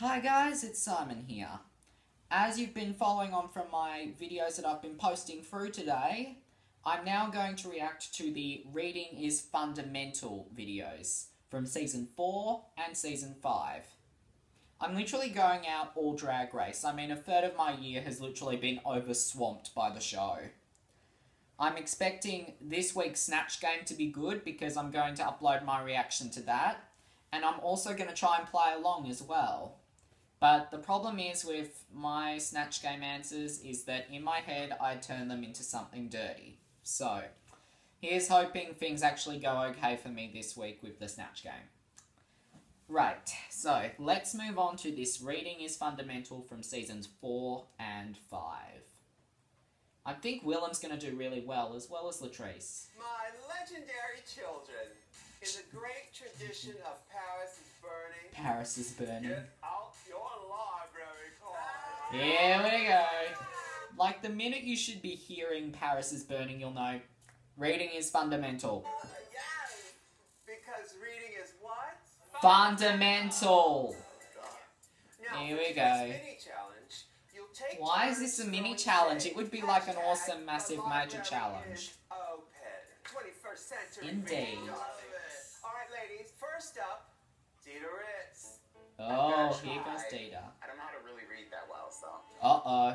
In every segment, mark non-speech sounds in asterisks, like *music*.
Hi guys, it's Simon here. As you've been following on from my videos that I've been posting through today, I'm now going to react to the Reading is Fundamental videos from Season 4 and Season 5. I'm literally going out all drag race. I mean, a third of my year has literally been overswamped by the show. I'm expecting this week's Snatch game to be good because I'm going to upload my reaction to that. And I'm also going to try and play along as well. But the problem is with my Snatch game answers is that in my head I turn them into something dirty. So, here's hoping things actually go okay for me this week with the Snatch game. Right, so let's move on to this Reading is Fundamental from seasons 4 and 5. I think Willam's going to do really well, as well as Latrice. My legendary children, in the great tradition of Paris is burning, Paris is burning. Here we go. Like the minute you should be hearing Paris is burning, you'll know reading is fundamental. Uh, *laughs* yes, because reading is what? Fundamental. Now, Here we go. Mini challenge, you'll take Why is this a mini challenge? It would be like an awesome, massive, major challenge. is Open. 21st century. Indeed. All right, ladies. First up, Dida Ritz. Oh, here goes Data. I don't know how to really read that well, so. Uh oh.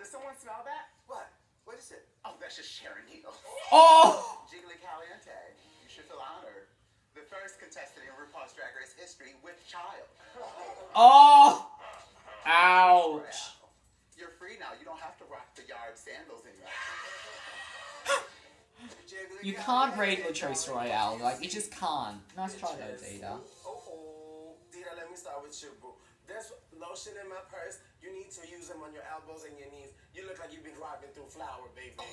Does someone smell that? What? What is it? Oh, that's just Sharon Needle. Oh! *laughs* Jiggly Caliente. You should feel honored. The first contestant in RuPaul's Drag Race history with child. *laughs* Oh! Ouch. You're free now. You don't have to rock the yard sandals anymore. *laughs* You can't read Caliente, Latrice. Royale. Like, you just can't. Nice try though, Dida. With you, boo. There's lotion in my purse. You need to use them on your elbows and your knees. You look like you've been driving through flour, baby. *laughs*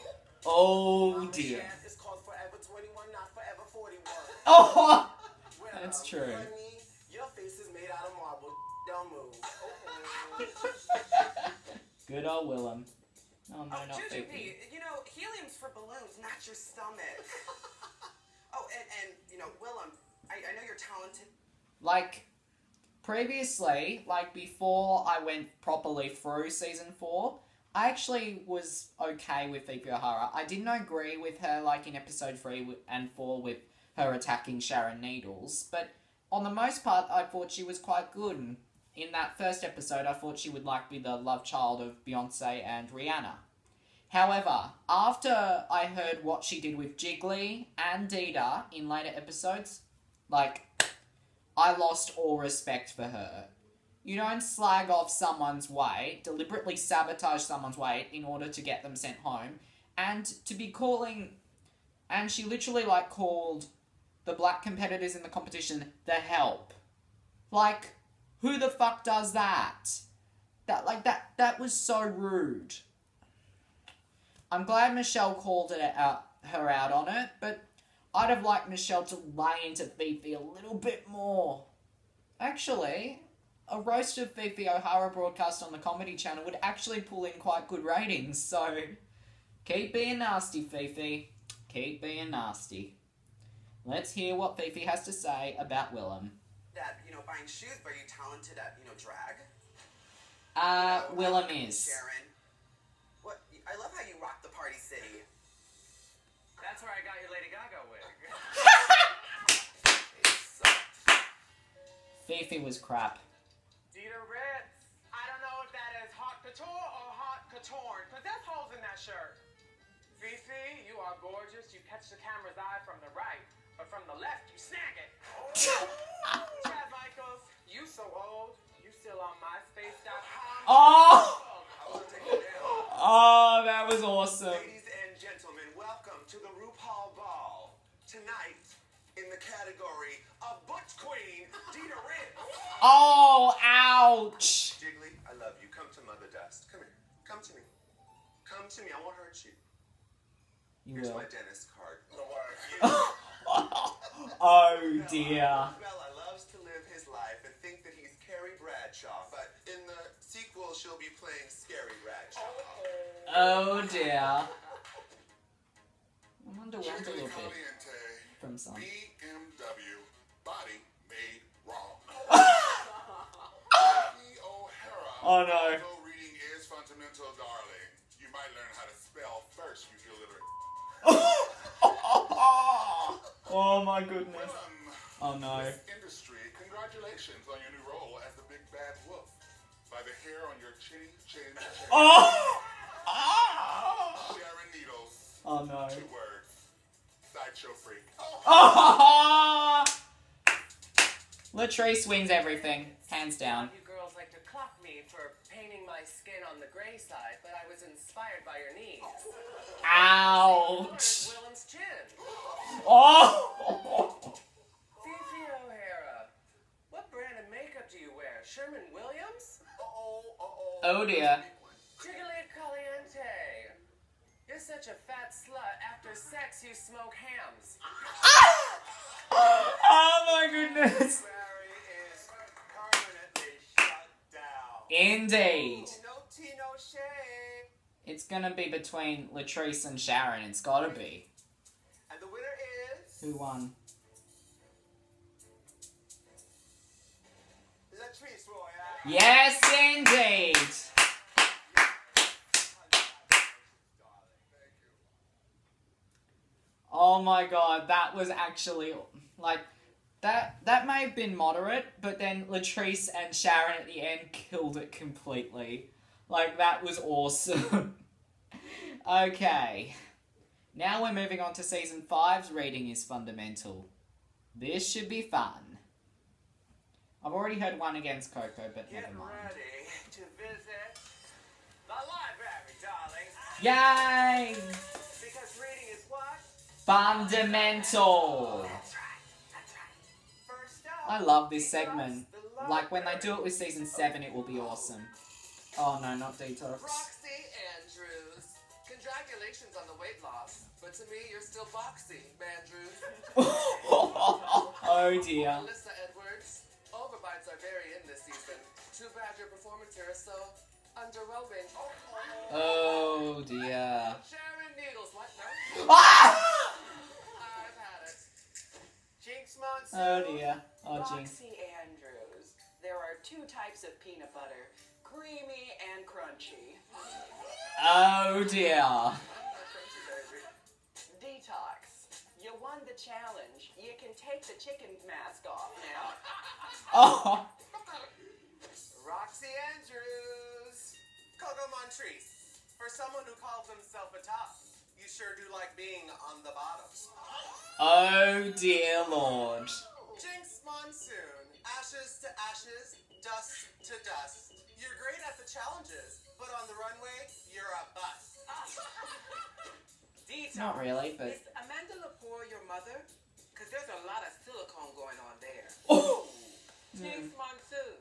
Oh Mama dear. Shan, It's called Forever 21, not Forever 41. *laughs* Oh! Well, That's um, true. Honey, your face is made out of marble. *laughs* Don't move. Oh. Good old Willam. Oh no, Oh, not Juju you know, helium's for balloons, not your stomach. oh, and, and, you know, Willam, I, I know you're talented. like previously, like before I went properly through season four, I actually was okay with O'Hara. I didn't agree with her like in episode three and four with her attacking Sharon Needles, but on the most part, I thought she was quite good. In that first episode, I thought she would like be the love child of Beyonce and Rihanna. However, after I heard what she did with Jiggly and Dida in later episodes, like I lost all respect for her. You don't slag off someone's weight, deliberately sabotage someone's weight in order to get them sent home, and to be calling. And she literally, like, called the black competitors in the competition the help. Like, who the fuck does that? That, like, that, that was so rude. I'm glad Michelle called it out, her out on it, but I'd have liked Michelle to lay into Phi Phi a little bit more. Actually, a roast of Phi Phi O'Hara broadcast on the Comedy Channel would actually pull in quite good ratings, so keep being nasty, Phi Phi. Keep being nasty. Let's hear what Phi Phi has to say about Willam. That, you know, buying shoes, but are you talented at, you know, drag? Uh, You know, Willam is. Sharon. What? I love how you rock the Party City. That's where I got your Lady Gaga wig. Phi Phi was crap. Dida Ritz. I don't know if that is hot couture or hot couture, because there's holes in that shirt. Phi Phi, you are gorgeous. You catch the camera's eye from the right, but from the left, you snag it. *laughs* Oh, Chad Michaels, you so old. You still on MySpace.com. Oh! I want to take it down. Oh, that was awesome. Ladies and gentlemen, welcome to the RuPaul Ball. Tonight, in the category of Butch Queen, Dida Ritz. Oh, ouch! Jiggly, I love you. Come to Mother Dust. Come here. Come to me. Come to me. I won't hurt you. You Here's will. my dentist card. *laughs* oh dear. Bella loves to live his life and think that he's Carrie Bradshaw, but in the sequel, she'll be playing Scary Bradshaw. Oh dear. *laughs* I wonder what a Jiggly little bit Caliente, from some. BMW, body made wrong. *laughs* Oh no. Reading is fundamental, darling, you might learn how to spell first you feel literate. *laughs* oh my goodness. Oh no. Industry, congratulations on your new role as the big bad wolf. By the hair on your chinny chin oh! chin. Oh! Oh, Sharon Needles. oh no. Two words. Sideshow freak. Oh! *laughs* Latrice wins everything, hands down. You girls like to clock me for painting my skin on the gray side, but I was inspired by your knees. Ouch! Willam's chin? Oh! Phi Phi O'Hara. What brand of makeup do you wear? Sherwin Williams? Uh-oh, uh-oh. Oh dear. Sex, you smoke hams. *laughs* Oh my goodness! Barry is permanently shut down. Indeed. No tea, no shade. It's gonna be between Latrice and Sharon, it's gotta be. And the winner is... Who won? Latrice Royale. Yes, indeed! Oh my god, that was actually like that that may have been moderate, but then Latrice and Sharon at the end killed it completely. Like that was awesome. *laughs* okay. Now we're moving on to season 5's reading is fundamental. This should be fun. I've already heard one against Coco, but Get never mind. ready to visit the library, darling. Yay! Fundamental! That's right, that's right. Up, I love this segment. Like when they do it with season 7, it will be awesome. Oh no, not Detox. Roxxxy Andrews. Congratulations on the weight loss. But to me, you're still boxy, Andrews. *laughs* oh dear. Melissa Edwards. Overbites are very in this season. Too bad your performance here is so underwhelming. Oh dear. Sharon Needles. What? No? Ah! I've had it. Jinkx Monsoon. Oh dear. Oh jinx. Roxxxy Andrews. There are two types of peanut butter creamy and crunchy. Oh dear. Detox. You won the challenge. You can take the chicken mask off now. Oh. Roxxxy Andrews. Coco Montrese. For someone who calls himself a top, you sure do like being on the bottom. Oh dear lord. Jinkx Monsoon. Ashes to ashes, dust to dust. You're great at the challenges, but on the runway, you're a bust. *laughs* Detox. Not really, but. Is Amanda Lepore your mother? Because there's a lot of silicone going on there. *laughs* Oh! Jinkx Monsoon.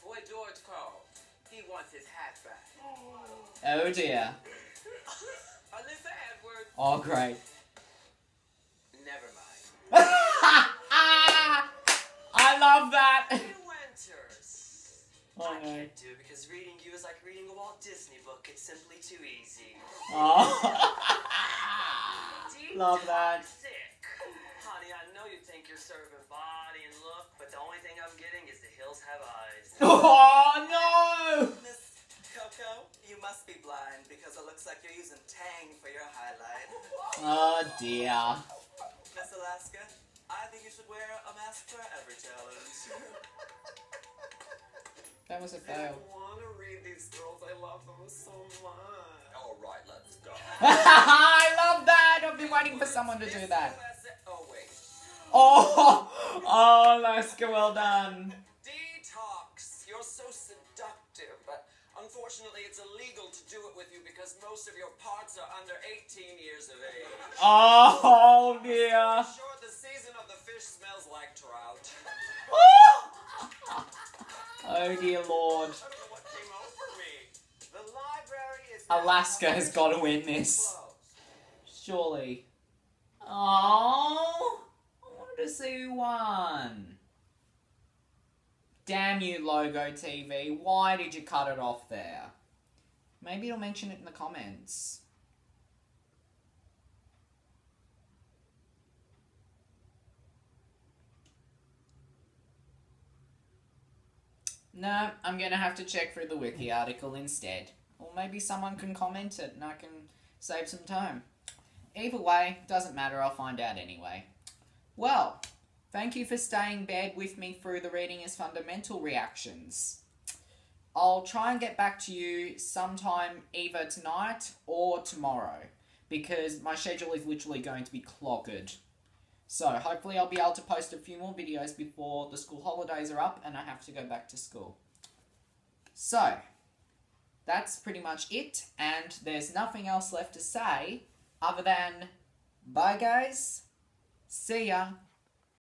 Boy George called. He wants his hat back. Oh dear. *laughs* Alyssa Oh great. Never mind. *laughs* I love that. Winters. Oh I can't do it because reading you is like reading a Walt Disney book. It's simply too easy. Oh. *laughs* love that. Sick. Honey, I know you think you're serving body and look, but the only thing I'm getting is the hills have eyes. *laughs* Oh no! Miss Coco, you must be blind because it looks like you're using Tang for your highlight. *laughs* Oh dear. Miss Alaska, I think you should wear a mask for every challenge. *laughs* That was a I fail. want to read these girls. I love them so much. All right, let's go. *laughs* I love that. I've been waiting for someone to do that. Oh, wait. Oh, oh, Alaska, well done. Unfortunately it's illegal to do it with you because most of your parts are under 18 years of age. *laughs* Oh dear. Sure, the season of the fish smells like trout. *laughs* Oh dear lord. I don't know what came over me. The library is Alaska has got to win this. Surely. Oh, I wanted to see who won. Damn you, Logo TV. Why did you cut it off there? Maybe it'll mention it in the comments. No, I'm gonna have to check through the wiki article instead. Or maybe someone can comment it and I can save some time. Either way, doesn't matter, I'll find out anyway. Well, thank you for staying in bed with me through the Reading is Fundamental reactions. I'll try and get back to you sometime either tonight or tomorrow because my schedule is literally going to be clogged. So, hopefully, I'll be able to post a few more videos before the school holidays are up and I have to go back to school. So, that's pretty much it, and there's nothing else left to say other than bye, guys. See ya.